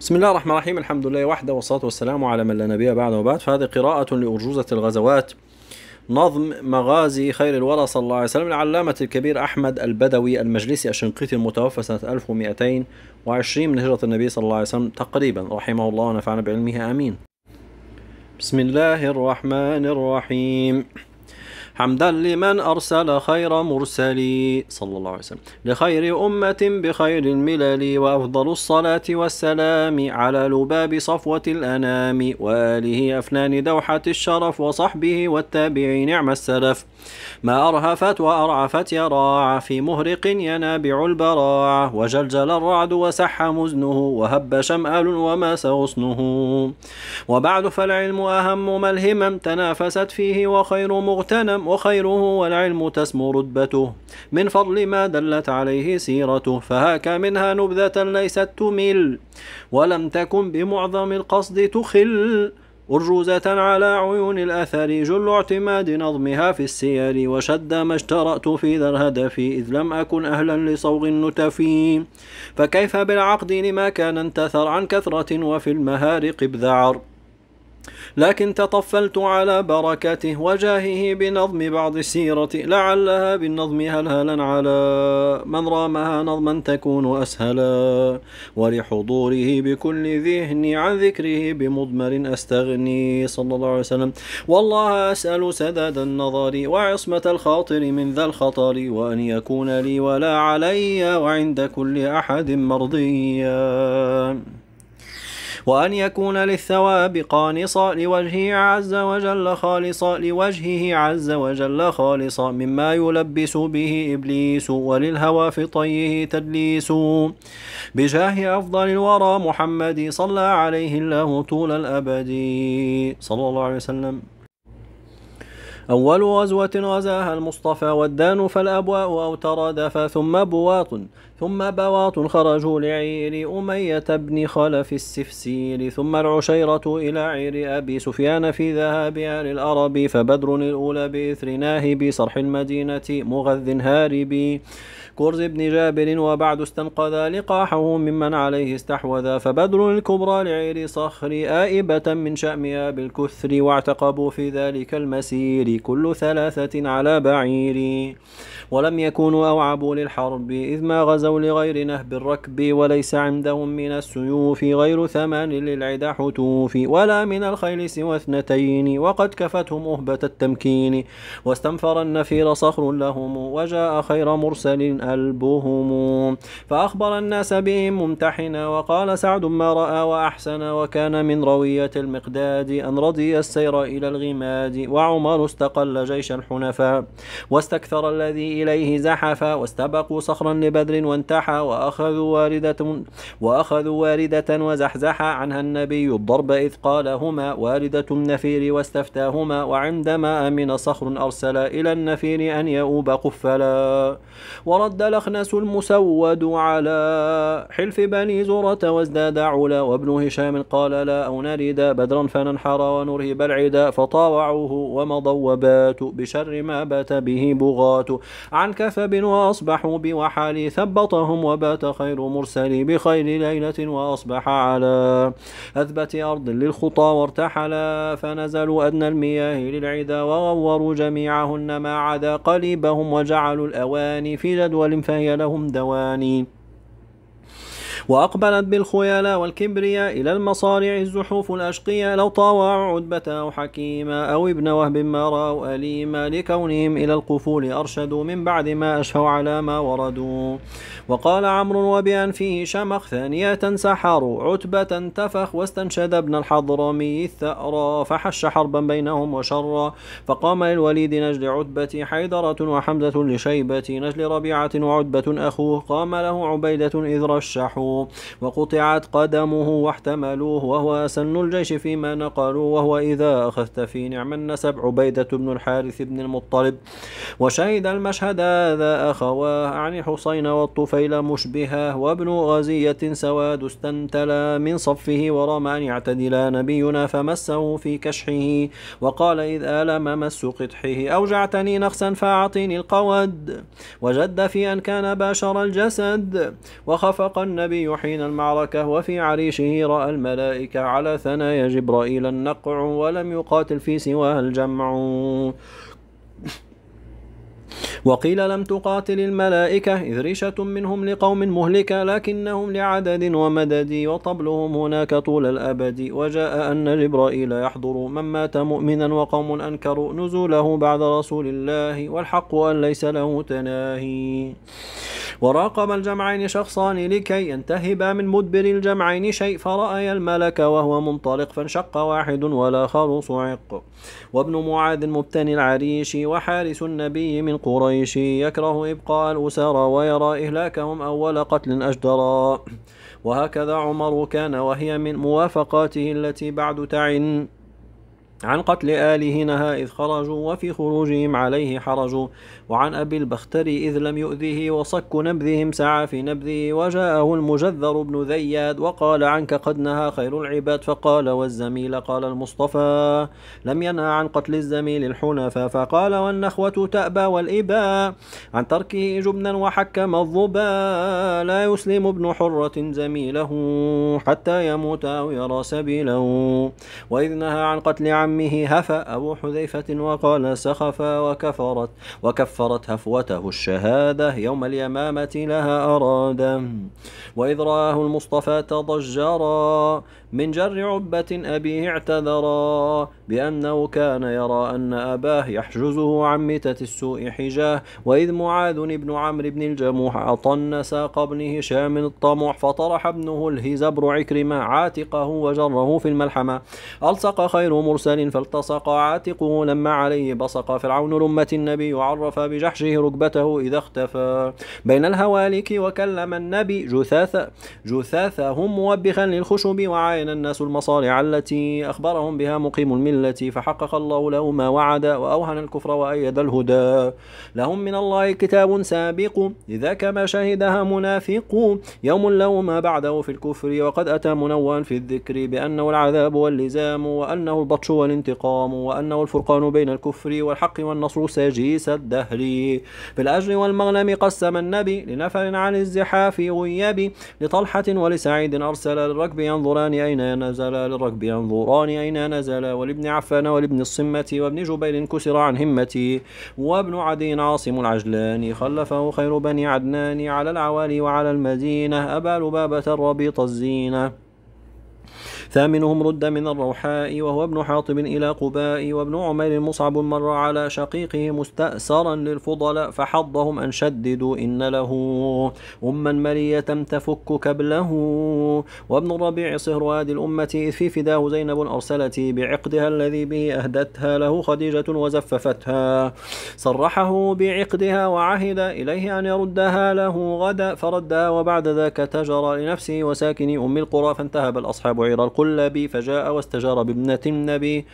بسم الله الرحمن الرحيم. الحمد لله وحده والصلاة والسلام على من لا نبي بعد وبعد. فهذه قراءة لأرجوزة الغزوات. نظم مغازي خير الورى صلى الله عليه وسلم. العلامة الكبير أحمد البدوي المجلسي الشنقيطي المتوفى سنة 1220 من هجرة النبي صلى الله عليه وسلم تقريبا. رحمه الله ونفعنا بعلمه. آمين. بسم الله الرحمن الرحيم. حمدا لمن أرسل خير مرسلي صلى الله عليه وسلم. لخير أمة بخير الملل وأفضل الصلاة والسلام على لباب صفوة الأنام. وآله أفنان دوحة الشرف وصحبه والتابعين نعم السلف. ما أرهفت وأرعفت يراع في مهرق ينابع البراع. وجلجل الرعد وسح مزنه وهب شمأل وماس غصنه. وبعد فالعلم أهم ملهما تنافست فيه وخير مغتنم وخيره والعلم تسمو رتبته. من فضل ما دلت عليه سيرته فهاك منها نبذة ليست تمل. ولم تكن بمعظم القصد تخل. أرجوزة على عيون الأثر جل اعتماد نظمها في السير. وشد ما اشترأت في ذا الهدف إذ لم أكن أهلا لصوغ النتف. فكيف بالعقد لما كان انتثر عن كثرة وفي المهارق بذعر لكن تطفلت على بركته وجاهه بنظم بعض السيرة لعلها بالنظم هلهلا على من رامها نظما تكون أسهلا ولحضوره بكل ذهني عن ذكره بمضمر أستغني صلى الله عليه وسلم. والله أسأل سداد النظر وعصمة الخاطر من ذا الخطر وأن يكون لي ولا علي وعند كل أحد مرضيا. وأن يكون للثواب قانصا لوجهه عز وجل خالصا لوجهه عز وجل خالصا مما يلبس به إبليس وللهوى في طيه تدليس. بجاه أفضل الورى محمد صلى عليه الله طول الأبد. صلى الله عليه وسلم. أول غزوة غزاها المصطفى والدان فالأبواء أو ترادف ثم بواط ثم بواط خرجوا لعير أمية بن خلف السفسير ثم العشيرة إلى عير أبي سفيان في ذهابها للأرب فبدر الأولى بإثر ناهب صرح المدينة مغذ هاربي. كرز بن جابر وبعد استنقذ لقاحه ممن عليه استحوذ فبدر الكبرى لعير صخر آئبة من شأمها بالكثر واعتقبوا في ذلك المسير كل ثلاثة على بعير. ولم يكونوا أوعبوا للحرب إذ ما غزوا لغير نهب الركب وليس عندهم من السيوف غير ثمان للعدا حتوف ولا من الخيل سوى اثنتين وقد كفتهم أهبة التمكين واستنفر النفير صخر لهم وجاء خير مرسل ألبهم فأخبر الناس بهم ممتحنا وقال سعد ما رأى وأحسن وكان من روية المقداد أن رضي السير إلى الغماد وعمر استقل جيش الحنفاء واستكثر الذي إليه زحف واستبقوا صخرا لبدر وانتحى وأخذوا واردة وأخذوا واردة وزحزح عنها النبي الضرب إذ قالهما واردة النفير واستفتاهما وعندما أمن صخر أرسل إلى النفير أن يؤوب قفلا. ورد الأخنس المسود على حلف بني زرة وازداد علا وابن هشام قال لا أو نرد بدرا فننحر ونرهب العدا فطاوعوه ومضوا وباتوا بشر ما بات به بغاة عن كثب وأصبحوا بوحال ثبطهم وبات خير مرسل بخير ليلة وأصبح على أثبت أرض للخطى وارتحلا فنزلوا أدنى المياه للعدا وغوروا جميعهن ما عدا قليبهم وجعلوا الأواني في جدول فهي لهم دواني. وأقبلت بالخيلاء والكبرياء إلى المصارع الزحوف الأشقياء لو طاوعوا عتبة أو حكيما أو ابن وهب ما رأوا أليما لكونهم إلى القفول أرشدوا من بعد ما أشهوا على ما وردوا. وقال عمرو وبأن فيه شمخ ثانية سحروا عتبة تفخ واستنشد ابن الحضرمي الثأرى فحش حربا بينهم وشرا فقام للوليد نجل عتبة حيدرة وحمزة لشيبة نجل ربيعة وعتبة أخوه قام له عبيدة إذ رشحوا وقطعت قدمه واحتملوه وهو أسن الجيش فيما نقلوا وهو إذا أخذت في نعم النسب عبيدة بن الحارث بن المطلب. وشهد المشهد هذا أخواه عن حسين والطفيل مشبها وابن غزية سواد استنتلا من صفه ورمى أن يعتدلا نبينا فمسه في كشحه. وقال إذ آلم مس قدحه أوجعتني نخسا فأعطيني القود. وجد في أن كان باشر الجسد. وخفق النبي حين المعركة وفي عريشه رأى الملائكة على ثنايا جبرائيل النقع ولم يقاتل في سواها الجمع. وقيل لم تقاتل الملائكة إذ ريشة منهم لقوم مهلكة لكنهم لعدد ومدد وطبلهم هناك طول الأبد. وجاء أن جبرائيل يحضر من مات مؤمنا وقوم أنكروا نزوله بعد رسول الله والحق أن ليس له تناهي. وراقب الجمعين شخصان لكي ينتهبا من مدبر الجمعين شيء فرأي الملك وهو منطلق فانشق واحد والآخر صعق. وابن معاذ مبتني العريش وحارس النبي من قريش يكره إبقاء الأسارى ويرى إهلاكهم أول قتل أجدرا وهكذا عمر كان وهي من موافقاته التي بعد تعن. عن قتل آله نهى إذ خرجوا وفي خروجهم عليه حرج. وعن أبي البختر إذ لم يؤذه وصك نبذهم سعى في نبذه وجاءه المجذر بن ذياد وقال عنك قد نهى خير العباد. فقال والزميل قال المصطفى لم ينهى عن قتل الزميل الحنفاء. فقال والنخوة تأبى والإباء عن تركه جبنا وحكم الظبا لا يسلم ابن حرة زميله حتى يموت أو يرى سبيله. وإذ نهى عن قتل عمه هفا أبو حذيفة وقال سخفا وكفرت وكفرت كفرت هفوته الشهادة يوم اليمامة لها أرادا. وإذ رآه المصطفى تضجرا من جر عبة أبيه اعتذرا بأنه كان يرى أن أباه يحجزه عن ميتة السوء حجاه. وإذ معاذ بن عمرو بن الجموح أطن ساق ابن هشام الطموح فطرح ابنه الهزبر عكرمة عاتقه وجره في الملحمة. ألصق خير مرسل فالتصق عاتقه لما عليه بصق فرعون رمة النبي عرف بجحشه ركبته إذا اختفى. بين الهوالك وكلم النبي جثاث جثاثهم موبخا للخشب وعاين الناس المصارع التي أخبرهم بها مقيم الملة فحقق الله له ما وعد وأوهن الكفر وأيد الهدى. لهم من الله كتاب سابق إذا كما شهدها منافق. يوم له ما بعده في الكفر وقد أتى منوعا في الذكر بأنه العذاب واللزام وأنه البطش والانتقام وأنه الفرقان بين الكفر والحق والنصر سجيس الدهر. في الأجر والمغنم قسم النبي لنفر عن الزحاف غيب لطلحة ولسعيد أرسل للركب ينظران أين نزل للركب ينظران أين نزل ولابن عفان ولابن الصمة وابن جبير كسر عن همتي. وابن عدي عاصم العجلاني خلفه خير بني عدنان على العوالي وعلى المدينة. أبا لبابة الربيط الزينة. ثامنهم رد من الروحاء وهو ابن حاطب إلى قباء وابن عمير مصعب مر على شقيقه مستأسرا للفضلاء فحضهم أن شددوا إن له أما مرية تفك كبله. وابن الربيع صهر هذه الأمة إذ في فداه زينب أرسلت بعقدها الذي به أهدتها له خديجة وزففتها. صرحه بعقدها وعهد إليه أن يردها له غدا فردها وبعد ذاك تجر لنفسه وساكن أم القرى فانتهب الأصحاب عير القلب فجاء واستجار بابنة النبي.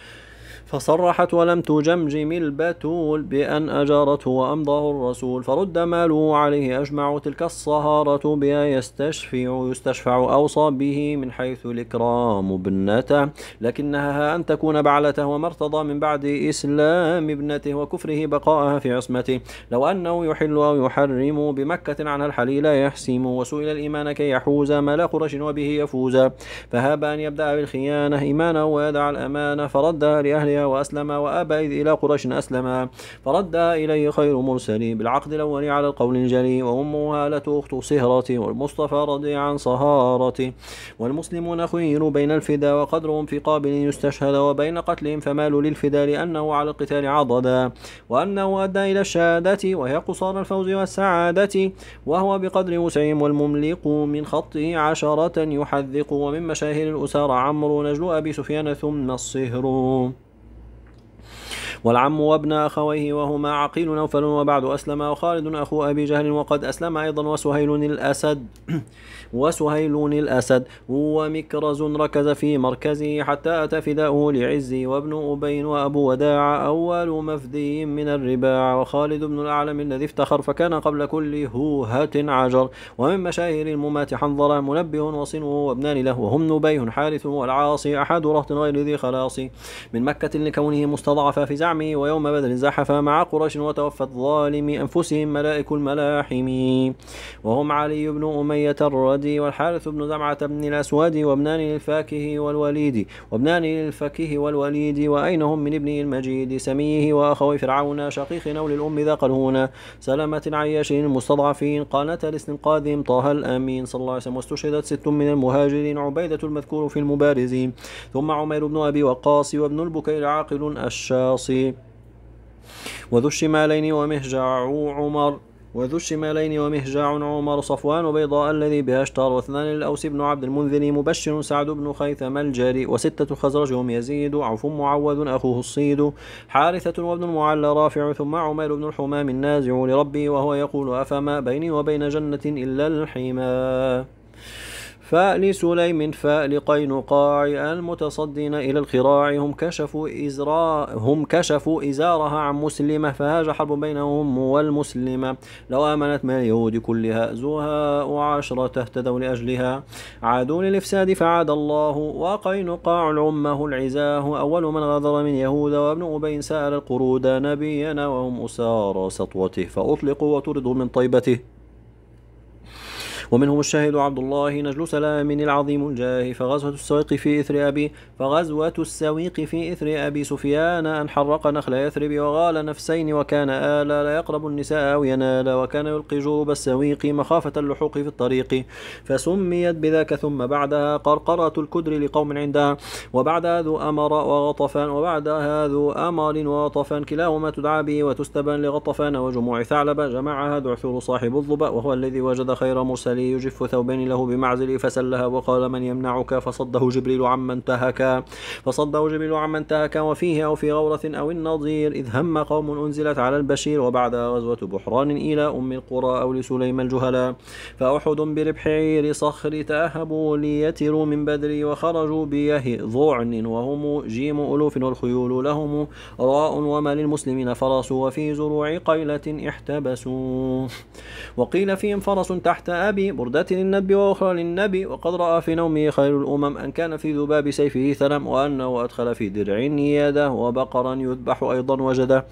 فصرحت ولم تجمجم البتول بأن أجارته وأمضاه الرسول فرد ماله عليه أجمع تلك الصهارة بها يستشفع يستشفع أوصى به من حيث الإكرام ابنته لكنها ها أن تكون بعلته وما ارتضى من بعد إسلام ابنته وكفره بقاءها في عصمته. لو أنه يحل أو يحرم بمكة عنها الحليل يحسم وسئل الإيمان كي يحوز مال قرش وبه يفوز. فهاب أن يبدأ بالخيانة إيمانه ويدع الأمانة فردها وأسلم وأبى إذ إلى قريش أسلم. فرد إليه خير مرسل بالعقد الأول على القول الجلي وأمه هالة أخت صهرة والمصطفى رضي عن صهارة. والمسلمون خيروا بين الفدا وقدرهم في قابل يستشهد وبين قتلهم فمالوا للفدا لأنه على القتال عضدا وأنه أدى إلى الشهادة وهي قصار الفوز والسعادة. وهو بقدر وسعهم والمملق من خطه عشرة يحذق. ومن مشاهير الأسار عمرو نجل أبي سفيان ثم الصهر. والعم وابن أخويه وهما عقيل نوفل وبعد أسلم وخالد أخو أبي جهل وقد أسلم أيضا وسهيل الأسد. وسهيل الأسد ومكرز ركز في مركزه حتى أتى فداؤه لعزي وابن أبين وأبو وداع أول مفدي من الرباع وخالد بن الأعلم الذي افتخر فكان قبل كل هوهة عجر. ومن مشاهير الممات حنظلة منبه وصنه وابنان له وهم نبيه حارث والعاصي أحد رهط غير ذي خلاص. من مكة لكونه مستضعفا في زعم الزعم ويوم بدر زحف مع قريش وتوفت ظالم أنفسهم ملائك الملاحم. وهم علي بن أمية الردي والحارث بن زمعة بن الأسود وابنان للفاكه والوليد وابنان للفكه والوليد وأين هم من ابن المجيد سميه وأخوي فرعون شقيق نول الأم ذا قلهون سلامة عياش المستضعفين قانة لاستنقاذهم طه الأمين صلى الله عليه وسلم واستشهدت ست من المهاجرين عبيدة المذكور في المبارزين ثم عمير بن أبي وقاص وابن البكير عاقل الشاصي وذو الشمالين ومهجع عمر وذو الشمالين ومهجاع عمر صفوان بيضاء الذي بها اشتار واثنان الأوس بن عبد المنذر مبشر سعد بن خيثم الجاري وستة خزرج هم يزيد عوف معوذ أخوه الصيد حارثة وابن المعلى رافع ثم عمير بن الحمام النازع لربي وهو يقول أفما بيني وبين جنة إلا الحمى فلسليم فلقينقاع المتصدين إلى الخراع. هم كشفوا إزراء هم كشفوا إزارها عن مسلمة فهاج حرب بينهم والمسلمة. لو آمنت من اليهود كلها زهاء عشرة اهتدوا لأجلها عادوا للإفساد فعاد الله. وقينقاع العمه العزاه. أول من غادر من يهود وابن أبي سأل القرود نبينا وهم أسار سطوته. فأطلقوا وطردوا من طيبته. ومنهم الشاهد عبد الله نجل سلام العظيم الجاه فغزوة السويق في إثر أبي فغزوة السويق في إثر أبي سفيان أن حرق نخل يثرب وغال نفسين وكان آلا لا يقرب النساء أو ينال وكان يلقي جروب السويق مخافة اللحوق في الطريق. فسميت بذاك ثم بعدها قرقرة الكدر لقوم عندها وبعدها ذو أمر وغطفان وبعدها ذو أمر وغطفان كلاهما تدعى به وتستبان لغطفان وجموع ثعلبة جمعها دعثور صاحب الضبأ وهو الذي وجد خير مرسل لي يجف ثوبين له بمعزل فسلها وقال من يمنعك؟ فصده جبريل عما انتهك فصده جبريل عما انتهك وفيه أو في غورة أو النظير. إذ هم قوم أنزلت على البشير وبعدها غزوة بحران إلى أم القرى أو لسليم الجهلاء. فأحد بربح عير صخر تأهبوا ليتروا من بدر وخرجوا بيه ضعن وهم جيم ألوف والخيول لهم راء وما للمسلمين فرس وفي زروع قيلة احتبسوا. وقيل فيهم فرس تحت أبي بردة للنبي وأخرى للنبي وقد رأى في نومه خير الأمم أن كان في ذباب سيفه ثلم وأنه أدخل في درع يده وبقرا يذبح أيضا وجده.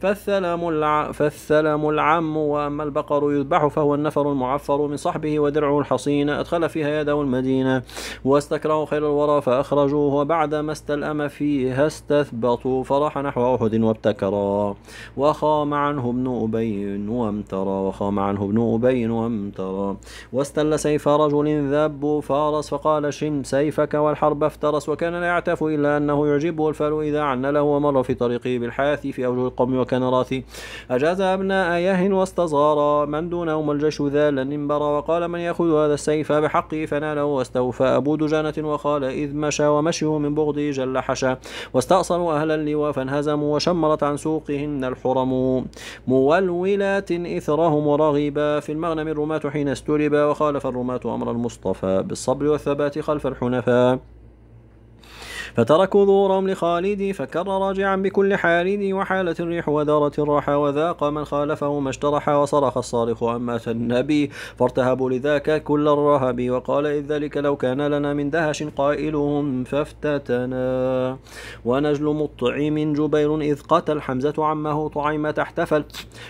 فالثلم, الع... فالثلم العم وأما البقر يذبح فهو النفر المعفر من صحبه ودرعه الحصين أدخل فيها يده المدينة واستكره خير الورى فأخرجوه وبعدما استلأم فيها استثبطوا فرح نحو أحد وابتكرا وخام عنه ابن أبي وامترى وخام عنه ابن أبي وامترى واستل سيف رجل ذب فارس فقال شم سيفك والحرب افترس وكان لا يعتف إلا أنه يعجبه الفال إذا عن له ومر في طريقه بالحاث في أوجه القوم وكان راثي أجاز أبناء يه واستصغارا من دونهم الجيش ذالا انبرا وقال من يأخذ هذا السيف بحقه فناله واستوفى أبو دجانة وقال إذ مشى ومشيه من بغضه جل حشا. واستأصلوا أهل اللواء فانهزموا وشمرت عن سوقهن الحرم. مولولات إثرهم ورغبا في المغنم الرماة حين استربا وخالف الرماة أمر المصطفى بالصبر والثبات خلف الحنفاء. فتركوا ظهورهم لخالد فكر راجعا بكل حارد وحالت الريح ودارت الراحة وذاق من خالفه ما اشترح وصرخ الصارخ أما النبي فارتهبوا لذاك كل الرهب وقال إذ ذلك لو كان لنا من دهش قائلهم فافتتنا. ونجل مطعم جبير إذ قتل حمزة عمه طعيمة احتفل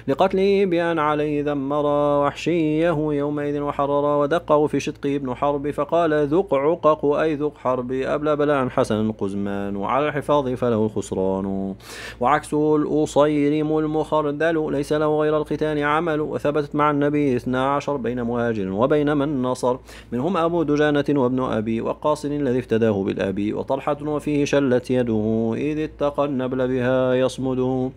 لقتله بأن عليه ذمر وحشيه يومئذ وحرر ودقه في شدقه ابن حرب فقال ذق عقق أي ذق حرب أبلى بلاء حسن قزمان وعلى الحفاظ فله الخسران وعكسه الأصيرم المخردل ليس له غير القتال عمل. وثبتت مع النبي اثنا عشر بين مهاجر وبين من نصر. منهم أبو دجانة وابن أبي وقاص الذي افتداه بالأبي. وطلحة وفيه شلت يده إذ اتقى النبل بها يصمده.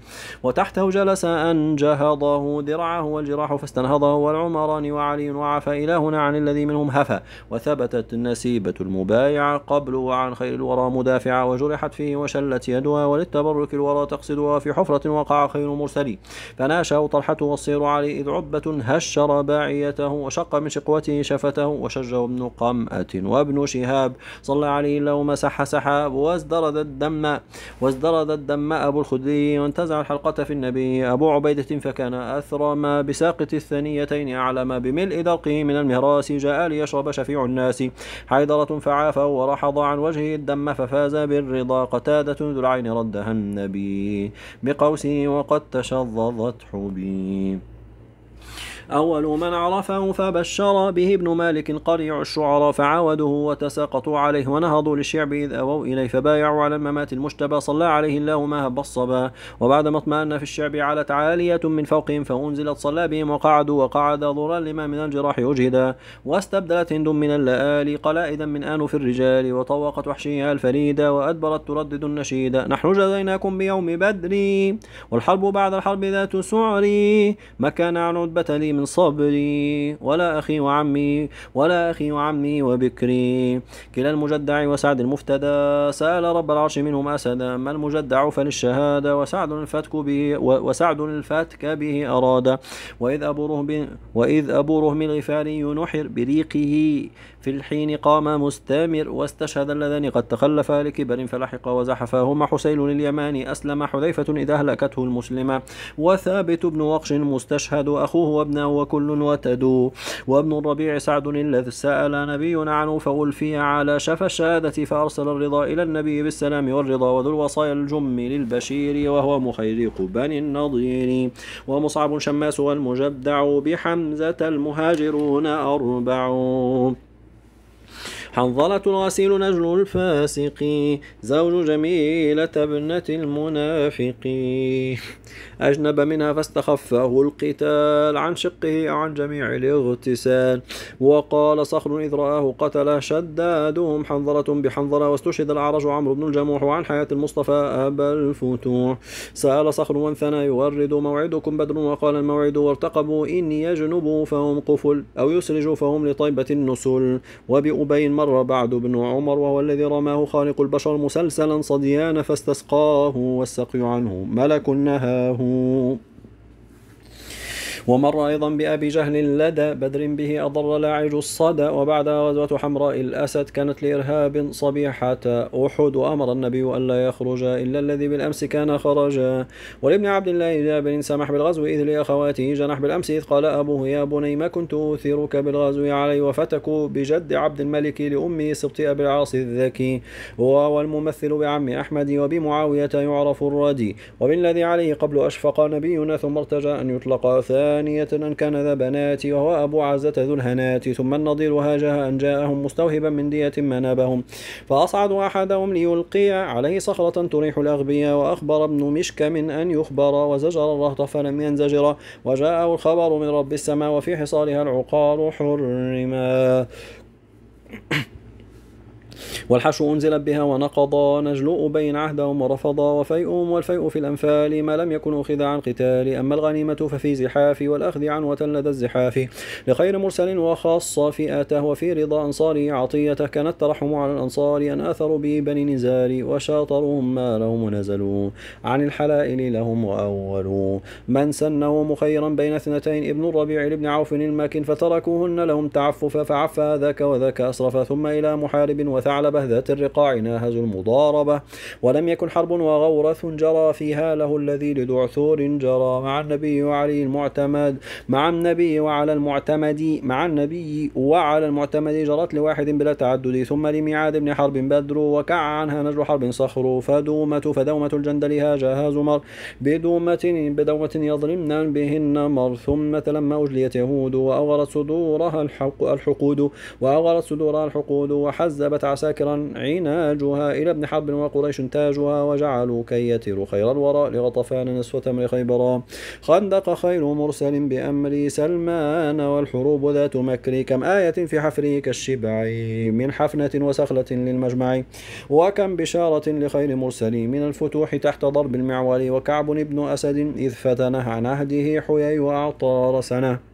وتحته جلس أن جهضه درعه والجراح فاستنهضه. والعمران وعلي وعفى إلهنا عن الذي منهم هفى. وثبتت النسيبة المبايعة قبل وعن خير الورى مدافعة وجرحت فيه وشلت يدها وللتبرك الورى تقصدها في حفرة وقع خير مرسلي. فناشأ طلحة والصير علي إذ عبة هشر باعيته وشق من شقوته شفته وشجه ابن قمأة وابن شهاب. صلى عليه لو مسح سحاب وازدرد الدم وازدرد الدم أبو الخدري. وانتزع الحلقة في النبي أبو عبيدة فكان أثرم بساقط الثنيتين أعلم بملء دلقه من المهراس. جاء ليشرب شفيع الناس. حيدرة فعافه ورحض عن وجهه الدم ففعل فاز بالرضا قتادة ذو العين ردها النبي بقوسه وقد تشظظت حبي. أول من عرفه فبشر به ابن مالك قريع الشعراء فعاودوه وتساقطوا عليه ونهضوا للشعب إذ أووا إليه فبايعوا على الممات المجتبى صلى عليه الله ما هب الصبا. وبعدما اطمأن في الشعب علت عالية من فوقهم فأنزلت صلى بهم وقعدوا وقعد ضرا لما من الجراح يجهدا واستبدلت هند من اللآلي قلائدا من آنف الرجال وطوقت وحشيها الفريدة وأدبرت تردد النشيد. نحن جزيناكم بيوم بدر والحرب بعد الحرب ذات سعر. ما كان عن عتبة لي من صبري ولا أخي وعمي ولا أخي وعمي وبكري. كلا المجدع وسعد المفتدى سأل رب العرش منهم أسدا. ما المجدع فللشهادة وسعد الفتك به وسعد الفتك به أراد وإذ أبو رهب وإذ أبو رهم الغفاري ينحر بريقه في الحين قام مستمر واستشهد اللذان قد تخلفا لكبر فلحق وزحفاهما حسين اليماني أسلم حذيفة إذا أهلكته المسلمة وثابت بن وقش مستشهد أخوه وابنه وكل وتدو. وابن الربيع سعد الذي سأل نبينا عنه فألفي على شفا الشهادة فأرسل الرضا إلى النبي بالسلام والرضا وذو الوصايا الجم للبشير وهو مخيرق بني النضير. ومصعب شماس والمجدع بحمزة المهاجرون أربع. حنظلة الغسيل نجل الفاسق زوج جميلة ابنة المنافق. أجنب منها فاستخفه القتال عن شقه عن جميع الاغتسال. وقال صخر إذ رآه قتله شدادهم حنظلة بحنظلة واستشهد الأعرج عمرو بن الجموح وعن حياة المصطفى أبا الفتوح. سأل صخر وانثنى يورد موعدكم بدر؟ وقال الموعد وارتقبوا إن يجنبوا فهم قفل أو يسرجوا فهم لطيبة النسل. وبأبي مر بعد بن عمر وهو الذي رماه خالق البشر مسلسلا صديان فاستسقاه والسقي عنه ملك نهاه ومر أيضا بأبي جهل لدى بدر به أضر لاعج الصدى وبعد غزوة حمراء الأسد كانت لإرهاب صبيحة أحد وأمر النبي ألا يخرج إلا الذي بالأمس كان خرجا. ولابن عبد الله جابر سمح بالغزو إذ لأخواته جنح بالأمس إذ قال أبوه يا بني ما كنت أثيرك بالغزو علي وفتكوا بجد عبد الملك لأمي سبط أبي العاص الذكي. وهو الممثل بعم أحمد وبمعاوية يعرف الردي وبالذي عليه قبل أشفق نبينا ثم ارتجى أن يطلق ثاني ثانية أن كان ذا بنات وهو أبو عزة ذو الهنات. ثم النظير هاجها أن جاءهم مستوهبا من دية ما نابهم. فأصعدوا أحدهم ليلقي عليه صخرة تريح الأغبياء وأخبر ابن مشكم أن يخبر وزجر الرهط فلم ينزجر. وجاءه الخبر من رب السماء وفي حصارها العقار حرما. والحشو أنزلت بها ونقضا نجل بين عهدهم ورفضا وفيئهم والفيء في الأنفال ما لم يكن أخذ عن قتال. أما الغنيمة ففي زحاف والأخذ عنوة لدى الزحاف. لخير مرسل وخاص فئته وفي رضا أنصاره عطيته كانت ترحم على الأنصار أن آثروا به بني نزار وشاطرهم ما لهم ونزلوا عن الحلائل لهم وأولوا. من سنه مخيرا بين اثنتين ابن الربيع لابن عوف الماكن فتركوهن لهم تعففا فعفى ذاك وذاك أسرفا ثم إلى محارب وثعلب الثعلبة ذات الرقاع ناهزوا المضاربة ولم يكن حرب وغورث جرى فيها له الذي لدعثور جرى مع النبي وعلي المعتمد مع النبي وعلى المعتمد مع النبي وعلى المعتمد جرت لواحد بلا تعدد ثم لميعاد بن حرب بدر وكع عنها نجل حرب صخر فدومة فدومة الجندل هاجها زمر بدومة بدومة يظلمن بهن مر ثم تلما أجليت يهود وأغرت صدورها الحقود وأغرت صدورها الحقود وحزبت عساكر ذكرا عناجها إلى ابن حرب وقريش تاجها وجعلوا كي يتر خير الوراء لغطفان نسوة من خيبرا خندق خير مرسل بأمر سلمان والحروب ذات مكر كم آية في حفره كالشبع من حفنة وسخلة للمجمع وكم بشارة لخير مرسل من الفتوح تحت ضرب المعول وكعب بن أسد إذ فتنه عن عهده حيي وأعطار سنة.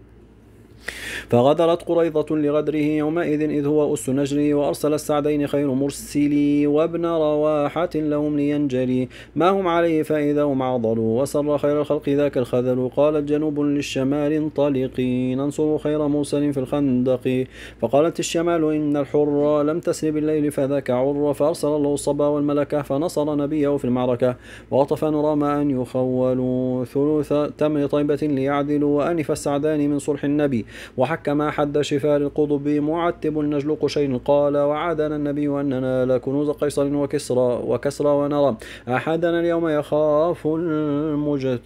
فغدرت قريضة لغدره يومئذ إذ هو أس نجري وأرسل السعدين خير مرسلي وابن رواحة لهم لينجلي ما هم عليه فإذا هم عضلوا؟ وسر خير الخلق ذاك الخذل. قالت جنوب للشمال انطلقي. ننصر خير مرسل في الخندق. فقالت الشمال إن الحر لم تسر بالليل فذاك عر. فأرسل الله الصبا والملكة فنصر نبيه في المعركة. وغطفان رام أن يخولوا ثلث تمر طيبة ليعدلوا وأنف السعدان من صلح النبي. حكم حد شفار القضب معتب النجل قشين. قال وعدنا النبي أننا لكنوز قيصر وكسرى وكسرى ونرى. أحدنا اليوم يخاف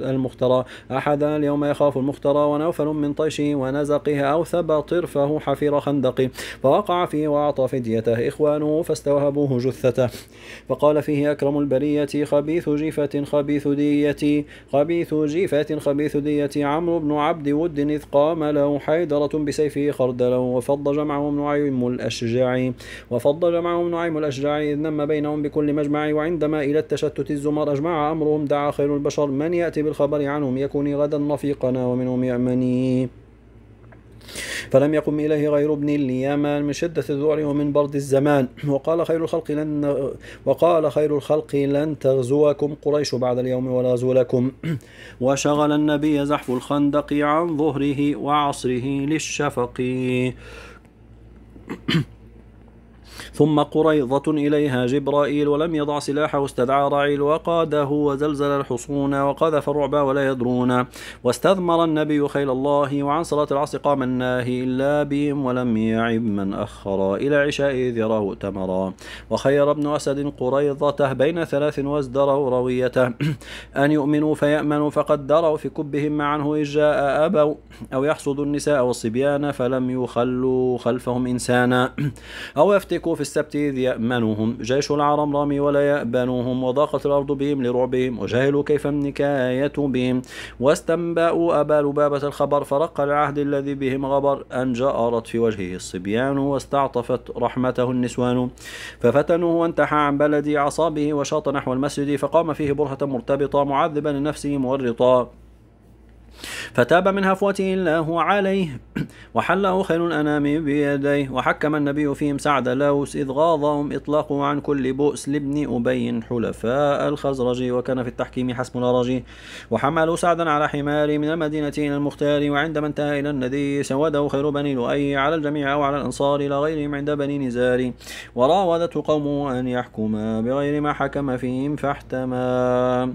المخترى. أحدنا اليوم يخاف المخترى ونوفل من طيشه ونزقه أوثب طرفه حفير خندق. فوقع فيه وأعطى فديته إخوانه فاستوهبوه جثته. فقال فيه أكرم البرية خبيث جيفة خبيث دية خبيث جيفة خبيث دية عمرو بن عبد ود إذ قام له حيدرة بسيفه خردلا وفض جمعهم نعيم الأشجع وفض جمعهم نعيم الأشجع إذ نم بينهم بكل مجمع وعندما إلى التشتت الزمر أجمع أمرهم دعا خير البشر من يأتي بالخبر عنهم يكون غدا رفيقنا ومنهم يأمني. فلم يقم إليه غير ابن اليمان من شدة الذعر ومن برد الزمان. وقال خير الخلق لن وقال خير الخلق لن تغزوكم. قريش بعد اليوم ولا لكم وشغل النبي زحف الخندق عن ظهره وعصره للشفق. ثم قريضة إليها جبرائيل ولم يضع سلاحه استدعى رعيل وقاده وزلزل الحصون وقذف الرعب ولا يدرون. واستثمر النبي خيل الله وعن صلاة العصر قام الناهي إلا بهم ولم يعب من أخر إلى عشاء إذ يراه تمرا. وخير ابن أسد قريضته بين ثلاث وازدروا رويته. أن يؤمنوا فيأمنوا فقد دروا في كبهم عنه إذ جاء أبوا أو يحصدوا النساء والصبيان فلم يخلوا خلفهم إنسانا. أو يفتكوا في السبت إذ يأمنهم جيش العرمرم ولا يأبنهم وضاقت الأرض بهم لرعبهم وجهلوا كيف النكاية بهم. واستنبأوا أبا لبابة الخبر فرق العهد الذي بهم غبر أن جأرت في وجهه الصبيان واستعطفت رحمته النسوان. ففتنوه وانتحى عن بلد عصابه وشاط نحو المسجد فقام فيه برهة مرتبطة معذبا لنفسه مورطا. فتاب من هفوته الله عليه وحله خير الأنام بيديه وحكم النبي فيهم سعد لوس إذ غاضهم إطلاقه عن كل بؤس لابن أبي حلفاء الخزرج وكان في التحكيم حسب الأرج وحملوا سعدا على حمار من المدينة إلى المختار وعندما انتهى إلى الندي سوده خير بني لؤي على الجميع أو على الأنصار إلى غيرهم عند بني نزار وراودته قومه أن يحكما بغير ما حكم فيهم فاحتما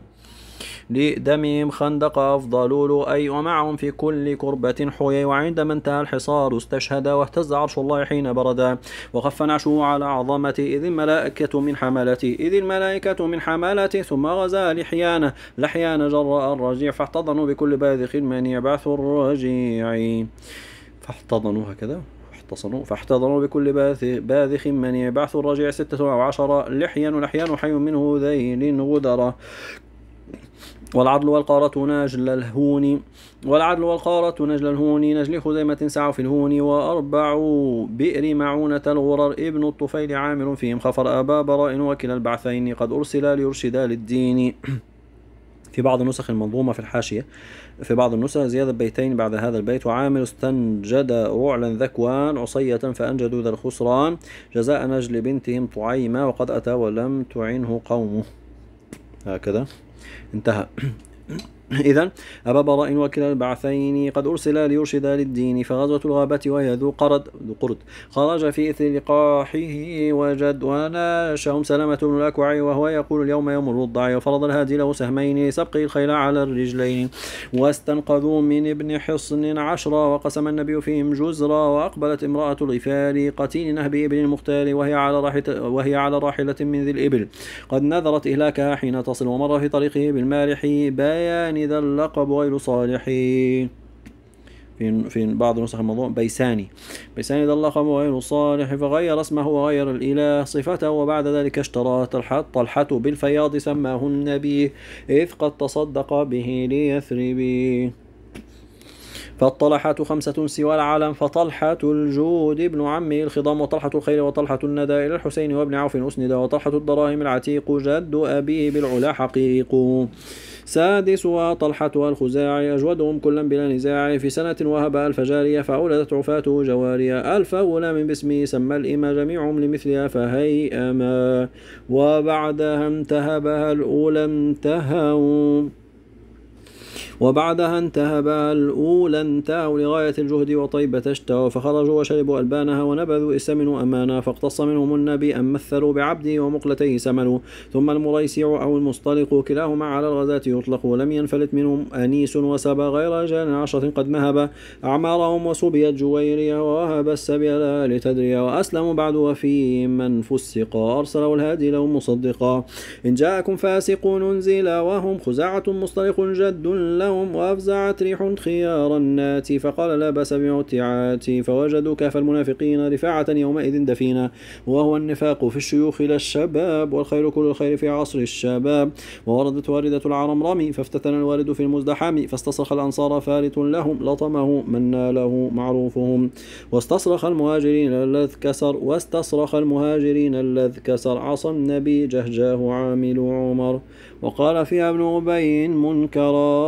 لدمهم خندق أفضل لؤي ومعهم في كل كربة حيي وعندما انتهى الحصار استشهد واهتز عرش الله حين بردا وخف نعشه على عظمته إذ الملائكة من حملته إذ الملائكة من حملته ثم غزا لحيانه. لحيان جراء الرجيع فاحتضنوا بكل باذخ من يبعث الرجيع. فاحتضنوا هكذا احتصنوا فاحتضنوا بكل باذخ من يبعث الرجيع ستة أو عشر لحيان لحيان حي منه ذيل غدرة. والعدل والقارة نجل الهون والعدل والقارة نجل الهون نجل خزيمة سعوا في الهون وأربع بئر معونة الغرر. ابن الطفيل عامر فيهم خفر أبا براء وكلا البعثين. قد أرسلا ليرشدا للدين. في بعض النسخ المنظومة في الحاشية في بعض النسخ زيادة بيتين بعد هذا البيت. وعامر استنجد رعلا ذكوان عصية فأنجدوا ذا الخسران. جزاء نجل بنتهم طعيمة وقد أتى ولم تعنه قومه. هكذا. انتهى. إذا أبا براء وكلا البعثين قد أرسلا ليرشدا للدين فغزوة الغابة وهي ذو قرد ذو قرد. خرج في إثر لقاحه وجد وناشهم سلامة بن الأكوع وهو يقول اليوم يوم الرضع وفرض الهادي له سهمين سبقي الخيل على الرجلين. واستنقذوا من ابن حصن عشرا وقسم النبي فيهم جزرا وأقبلت امرأة الغفار قتيل نهب ابن المختار وهي على وهي على راحلة من ذي الإبل. قد نذرت إهلاكها حين تصل ومر في طريقه بالمالح بيان ذا اللقب غير صالح في في بعض نسخ الموضوع بيساني. بيساني ذا اللقب غير صالح فغير اسمه وغير الإله. صفته وبعد ذلك اشترى طلحة طلحة بالفياض سماه النبي. إذ قد تصدق به ليثربي فالطلحة خمسة سوى العالم. فطلحة الجود ابن عمه الخضام وطلحة الخير وطلحة الندى. إلى الحسين وابن عوف أسند وطلحة الدراهم العتيق. جد أبيه بالعلا حقيق. سادسها طلحة الخزاعي أجودهم كلا بلا نزاع في سنة وهب ألف جارية فأولدت عفاته جوارية. ألف غلام باسمه سمى الإما جميعهم لمثلها فهيئما. وبعدها انتهبها الأولى انتهوا. وبعدها انتهبا الأولى انتهوا لغاية الجهد وطيبة اشتهوا فخرجوا وشربوا ألبانها ونبذوا إسمنوا أمانا فاقتص منهم النبي أن مثلوا بعبده ومقلتيه سمنوا ثم المريسع أو المصطلق كلاهما على الغزاة يطلق ولم ينفلت منهم أنيس وسبا غير رجال عشرة قد نهب أعمارهم وسبيت جويرية ووهب السبيل لتدري وأسلموا بعد وفي من فسق أرسله الهادي لهم مصدقا إن جاءكم فاسق ننزل وهم خزاعة مصطلق جد لهم وأفزعت ريح خيار النات فقال لا بأس بموتعات فوجدوا كاف المنافقين رفاعة يومئذ دفينا وهو النفاق في الشيوخ إلى الشباب والخير كل الخير في عصر الشباب. ووردت واردة العرمرم فافتتن الوارد في المزدحم فاستصرخ الأنصار فارت لهم لطمه من ناله معروفهم. واستصرخ المهاجرين الذ كسر واستصرخ المهاجرين الذ كسر. عصى النبي جهجاه عامل عمر. وقال فيها ابن أبي منكرا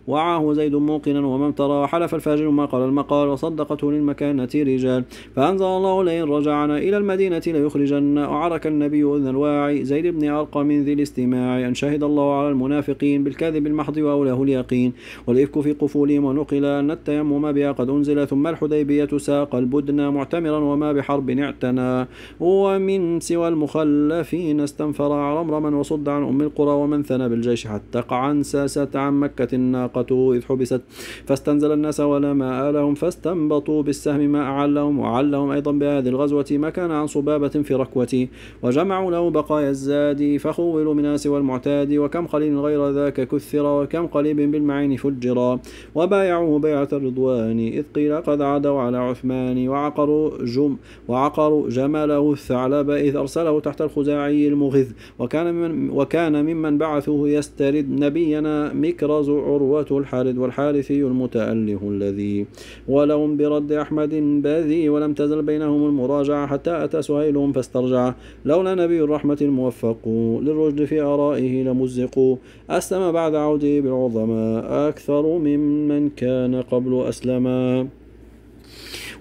وعاه زيد موقنا وممترا وحلف الفاجر ما قال المقال وصدقته للمكانة رجال. فأنزل الله لئن رجعنا إلى المدينة ليخرجن وعرك النبي إذن الواعي. زيد بن أرقم ذي الاستماع أن شهد الله على المنافقين بالكذب المحض وأولاه اليقين. والإفك في قفولهم ونقل أن التيمم بها قد أنزل ثم الحديبية ساق البدن معتمرا وما بحرب اعتنى. ومن سوى المخلفين استنفر رمرما وصد عن أم القرى ومن ثنى بالجيش حتى قعن ساست عن مكة الناقة. إذ حبست. فاستنزل الناس ولا ماء لهم. فاستنبطوا بالسهم ما أعلهم وعلهم أيضا بهذه الغزوة ما كان عن صبابة في ركوتي وجمعوا له بقايا الزاد. فخولوا من سوى المعتاد وكم قليل غير ذاك كثر. وكم قليب بالمعين فجرا وبايعوه بيعة الرضوان. إذ قيل قد عادوا على عثمان. وعقروا جم وعقروا جماله الثعلب. إذ أرسله تحت الخزاعي المغذ وكان ممن وكان ممن بعثوه يسترد نبينا مكرز عروة. الحارد والحارثي المتأله الذي ولهم برد أحمد باذي ولم تزل بينهم المراجعة حتى أتى سهيل فاسترجع. لولا نبي الرحمة الموفق للرشد في آرائه لمزق. أسلم بعد عوده بالعظماء أكثر ممن كان قبل أسلما.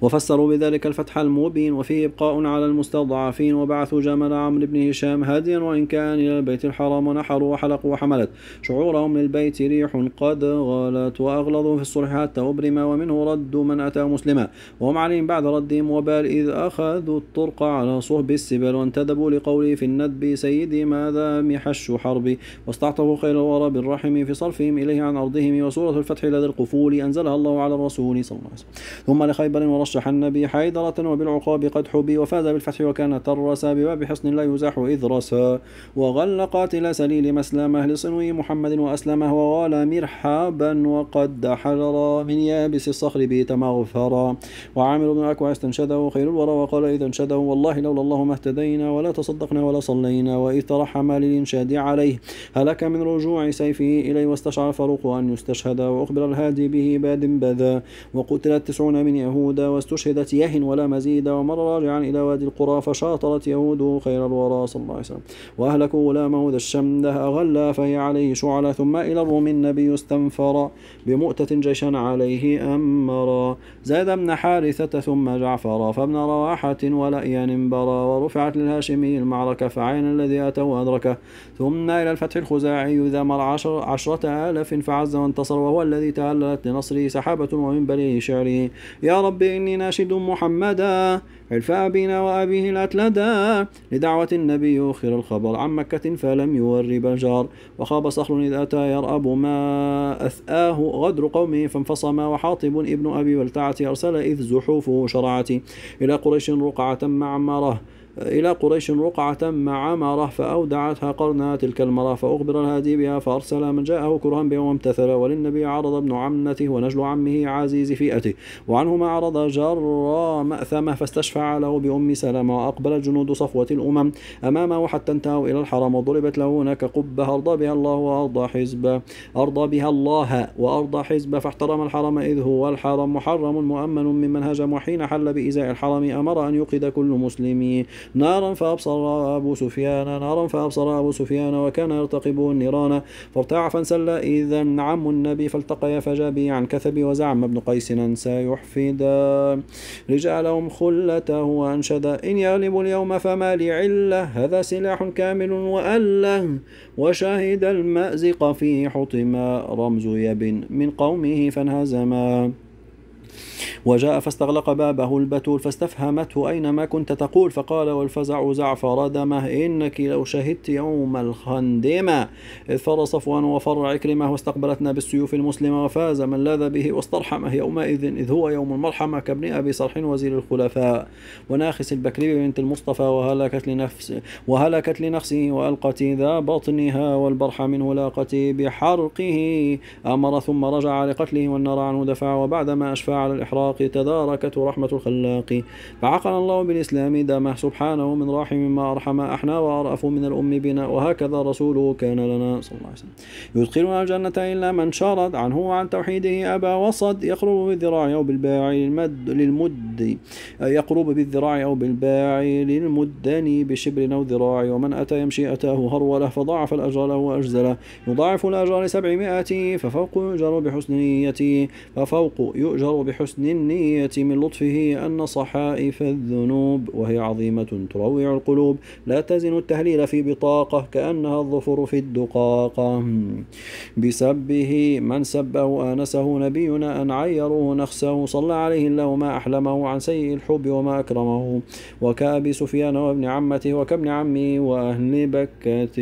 وفسروا بذلك الفتح المبين وفيه إبقاء على المستضعفين وبعثوا جمل عمرو بن هشام هاديا وإن كان إلى البيت الحرام ونحروا وحلقوا وحملت. شعورهم للبيت ريح قد غلت وأغلظوا في الصلح حتى أبرم ومنه رد من أتى مسلما. وهم عليهم بعد ردهم وبال إذ أخذوا الطرق على صهب السبل وانتدبوا لقوله في الندب سيدي ماذا محش حربي واستعطفوا خير الورى بالرحم في صرفهم إليه عن أرضهم وسورة الفتح لدى القفول أنزلها الله على الرسول صلى الله عليه وسلم. ثم لخيبر ورش رشح النبي حيدرة وبالعقاب قد حبي وفاز بالفتح وكان ترسا بباب حصن لا يزاح إذ رسا. وغل قاتل سليل مسلمه لصنو محمد وأسلمه وغال مرحبا وقد حجر من يابس الصخر بيت مغفرا وعامر بن أكوع استنشده خير الورى وقال إذا انشده والله لولا الله ما اهتدينا ولا تصدقنا ولا صلينا وإذ ترحم للإنشاد عليه. هلك من رجوع سيفه إليه واستشعر فاروق أن يستشهد وأخبر الهادي به باد بذا. وقتلت تسعون من يهودا واستشهدت يه ولا مزيد ومر راجعا إلى وادي القرى فشاطرت يهود خير الورى صلى الله عليه وسلم. وأهلكوا غلامه ذا الشمدة أغلى فهي عليه شعلة ثم إلى الروم النبي استنفر بمؤتة جيشا عليه أمرا زاد ابن حارثة ثم جعفر فابن رواحة ولأيان برا ورفعت للهاشمي المعركة فعين الذي أتى وأدركه. ثم إلى الفتح الخزاعي ذا مر عشر عشرة آلاف فعز وانتصر وهو الذي تهللت لنصره سحابة ومن بليه شعره. يا رب إني ناشد محمدا علف أبينا وأبيه الأتلدا. لدعوة النبي أخر الخبر عن مكة فلم يورب الجار. وخاب صخر إذ أتى يرأب ما أثآه غدر قومه فانفصم. وحاطب ابن أبي والتعة أرسل إذ زحوفه شرعت إلى قريش رقعة مع عماره إلى قريش رقعة مع عمرة فأودعتها قرنا تلك المرة فأخبر الهادي بها فأرسل من جاءه كرها بها وامتثل وللنبي عرض ابن عمته ونجل عمه عزيز فئته وعنهما عرض جر مأثمة فاستشفع له بأم سلمة وأقبل جنود صفوة الأمم أمامه حتى انتهوا إلى الحرم وضربت له هناك قبة أرضى بها الله وأرضى حزبه أرضى بها الله وأرضى حزبه فاحترم الحرم إذ هو الحرم محرم مؤمن ممن هجم وحين حل بإزاء الحرم أمر أن يقد كل مسلم نارا فأبصر أبو سفيان نارا فأبصر أبو سفيان وكان يرتقب النيران. فارتاع فانسل إذا عم النبي فالتقي فجابي عن كثب وزعم ابن قيس سيحفدا. رجالهم خلته وأنشد إن يغلب اليوم فما علة هذا سلاح كامل وألة. وشهد المأزق في حطما رمز يب من قومه فانهزما. وجاء فاستغلق بابه البتول فاستفهمته أين ما كنت تقول فقال والفزع زعفر دمه إنك لو شهدت يوم الخندمة إذ فر صفوان وفر عكرمة واستقبلتنا بالسيوف المسلمة وفاز من لاذ به واسترحمه يومئذ إذ هو يوم المرحمة كابن أبي صرح وزير الخلفاء وناخس البكري بنت المصطفى وهلكت لنفس وهلكت لنفسه وألقت ذا بطنها والبرح منه لاقت بحرقه أمر ثم رجع لقتله والنار عنه دفع وبعدما أشفى على الإحراق تداركته رحمة الخلاق. فعقل الله بالإسلام دمه سبحانه من راحم ما أرحم أحنا وأرأف من الأم بنا وهكذا رسوله كان لنا صلى الله عليه وسلم. يدخلنا الجنة إلا من شرد عنه وعن توحيده أبا وصد يقرب بالذراع أو بالباع للمد للمد يقرب بالذراع أو بالباع للمدني بشبر أو ذراع. ومن أتى يمشي أتاه هرولة فضاعف الأجر له وأجزله. يضاعف الأجر لسبعمائة ففوق يؤجر بحسن نيته ففوق يؤجر بحسن النية من لطفه أن صحائف الذنوب وهي عظيمة تروع القلوب. لا تزن التهليل في بطاقة كأنها الظفر في الدقاقة. بسبه من سبه آنسه نبينا أن عيروه نخسه. صلى عليه الله ما أحلمه عن سيء الحب وما أكرمه. وكأبي سفيان وابن عمته وكابن عمي وأهل بكة.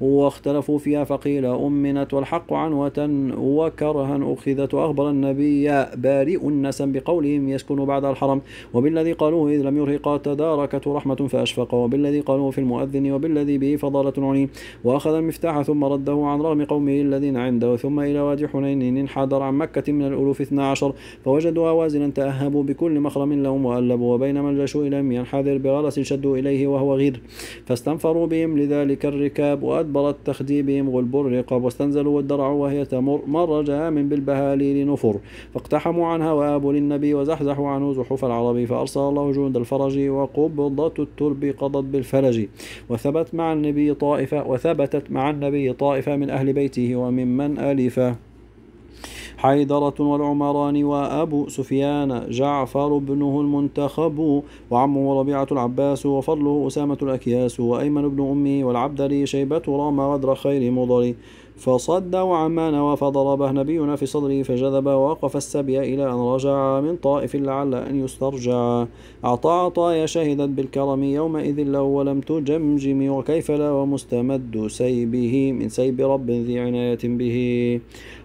واختلفوا فيها فقيل أمنت والحق عنوة وكرها أخذت وأخبر النبي بارئ النسم بقولهم يسكن بعد الحرم. وبالذي قالوه إذ لم يرهق تداركته رحمة فأشفق. وبالذي قالوه في المؤذن وبالذي به فضالة عني وأخذ المفتاح ثم رده عن رغم قومه الذين عنده. ثم إلى وادي حنين انحدر عن مكة من الألوف اثنا عشر. فوجدوا هوازنا تأهبوا بكل مخرم لهم وألبوا. وبينما الجيش لم ينحدر بغلس شدوا إليه وهو غير. فاستنفروا بهم لذلك الركاب وأدبرت تخديبهم غلب الرقاب. واستنزلوا والدرع وهي تمر. مر جام بالبهاليل نفر. فاقتحموا عنها وآبوا للنبي وزحزحوا عنه زحف العرب فأرسل الله جند الفرج وقبضة الترب قضت بالفلج وثبت مع النبي طائفة وثبتت مع النبي طائفة من أهل بيته وممن ألفه حيدرة والعمران وأبو سفيان جعفر بنه المنتخب وعمه ربيعة العباس وفضله أسامة الأكياس وأيمن بن أمه والعبدري شيبة رام غدر خير مضر فصد وعمان وفضربه نبينا في صدره فجذب ووقف السبي إلى أن رجع من طائف لعل أن يسترجع. أعطى عطايا شهدت بالكرم يومئذ له ولم تجمجم وكيف لا ومستمد سيبه من سيب رب ذي عناية به.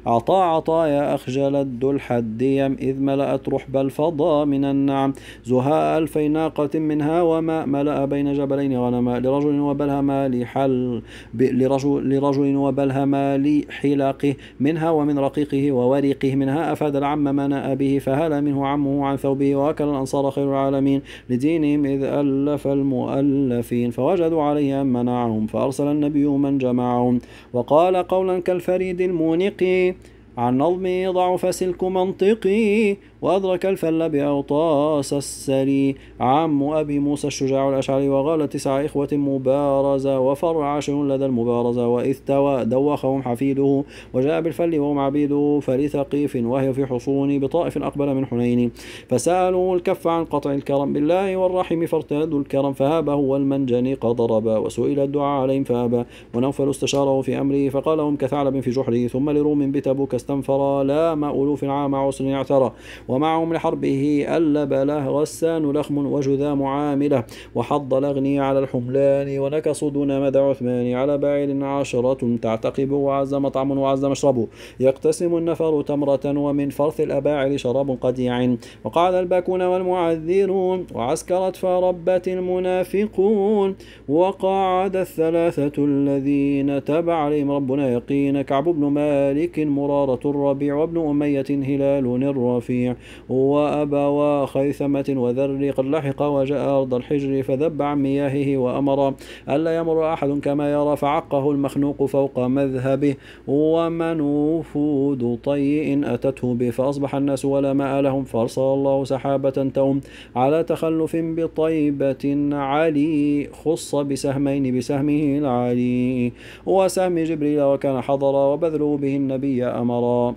أعطى عطايا أخجلت ذو الحديم إذ ملأت رحب الفضاء من النعم. زهاء ألفي ناقة منها وما ملأ بين جبلين غنما لرجل وبلهما لحل لرجل, لرجل وبلهما لحلاقه منها ومن رقيقه وورقه منها أفاد العم ما نأى به فهال منه عمه عن ثوبه وأكل الأنصار خير العالمين. لدينهم إذ ألف المؤلفين فوجدوا عليه منعهم فأرسل النبي من جمعهم. وقال قولا كالفريد المونق عن نظمي ضعف سلك منطقي وأدرك الفل بأوطاس السري. عم أبي موسى الشجاع الأشعري وغال تسع إخوة مبارزة وفر عشر لدى المبارزة وإذ توى دوخهم حفيده وجاء بالفل وهم عبيده فلثقيف وهي في حصون بطائف أقبل من حنين. فسألوا الكف عن قطع الكرم بالله والرحم فارتدوا الكرم فهابه والمنجن قد ضربا وسئل الدعاء عليهم فأبى ونوفل استشاره في أمره فقال هم كثعلب في جحره ثم لروم بتبوك استنفرا لا ما ألوف عام عسر اعترى ومعهم لحربه ألب له غسان لخم وجذام عاملة وحض الأغني على الحملان ونكصوا دون مدى عثمان على بعير عشرة تعتقب وعز مطعم وعز مشرب يقتسم النفر تمرة ومن فرث الأباعر شراب قديع. وقعد الباكون والمعذرون وعسكرت فربت المنافقون. وقعد الثلاثة الذين تبع عليهم ربنا يقين كعب بن مالك مرارة مرة الربيع وابن أمية هلال الرفيع وأبوا خيثمة وذر قد لحق وجاء أرض الحجر فذب عن مياهه وأمر ألا يمر أحد كما يرى فعقه المخنوق فوق مذهبه. ومنوفود طيء أتته به فأصبح الناس ولا ماء لهم. فأرسل الله سحابة توم على تخلف بطيبة علي خص بسهمين بسهمه العلي. وسهم جبريل وكان حضرا وبذلوا به النبي أمرا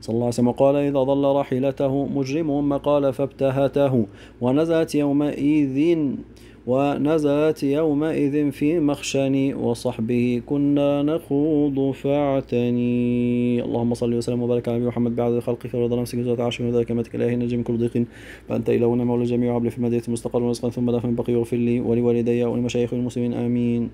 صلى الله عليه وسلم قال إذا ظل راحلته مجرم قال فابتهته ونزلت يومئذ ونزلت يومئذ في مخشن وصحبه كنا نخوض فاعتني. اللهم صل وسلم وبارك على محمد بعد خلقك ورضا نفسك وزاد عرشك وذلك كمتك إلهي نجي من كل ضيق. فأنت إلهنا مولى الجميع وعبل في المدينة مستقر ورزقا ثم دفن بقي واغفر لي ولوالدي ولمشايخ المسلمين. آمين.